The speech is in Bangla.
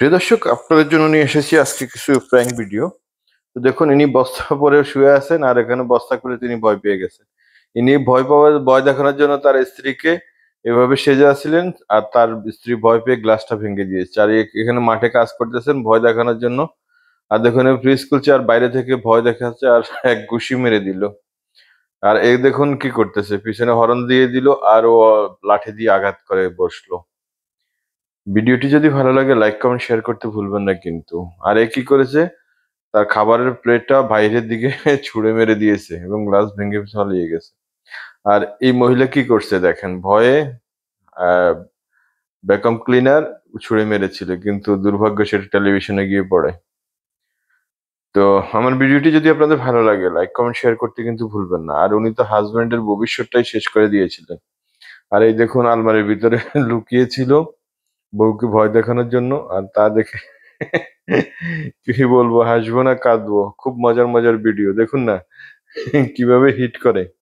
প্রিয় দর্শক, আপনাদের জন্য নিয়ে এসেছি আজকে কিছু প্র্যাঙ্ক ভিডিও তো দেখুন, ইনি বস্তা পরে শুয়ে আছেন আর এখানে বস্তা করে তিনি ভয় পেয়ে গেছেন। ইনি ভয় পাওয়া ভয় দেখানোর জন্য তার স্ত্রীকে এভাবে সেজে আসছিলেন আর তার স্ত্রী ভয় পেয়ে গ্লাসটা ভেঙে দিয়েছে। আর এখানে মাঠে কাজ করতেছেন, ভয় দেখানোর জন্য। আর দেখুন প্রি স্কুল চেয়ার বাইরে থেকে ভয় দেখাচ্ছে আর এক ঘুষি মেরে দিল। আর এই দেখুন কি করতেছে, পিছনে হরন দিয়ে দিল আর ও লাঠি দিয়ে আঘাত করে বসল। ভিডিওটি যদি ভালো লাগে লাইক কমেন্ট শেয়ার করতে ভুলবেন না কিন্তু। আর এ কি করেছে? তার খাবারের প্লেটটা বাইরের দিকে ছুঁড়ে মেরে দিয়েছে এবং গ্লাস ভেঙে চালিয়ে গেছে। আর এই মহিলা কি করছে দেখেন? ভয়ে ভ্যাকুয়াম ক্লিনার ছুঁড়ে মেরেছিল, কিন্তু দুর্ভাগ্য সেটা টেলিভিশনে গিয়ে পড়ে। তো আমার ভিডিওটি যদি আপনাদের ভালো লাগে লাইক কমেন্ট শেয়ার করতে কিন্তু ভুলবেন না। আর উনি তো হাজব্যান্ডের ভবিষ্যৎটাই শেষ করে দিয়েছিলেন। আর এই দেখুন, আলমারির ভিতরে লুকিয়েছিল। বউকে ভয় দেখানোর জন্য আর তা দেখে কি বলব, হাসবো না, কাঁদবো। খুব মজার মজার ভিডিও দেখুন না, কীভাবে হিট করে।